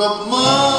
Brahma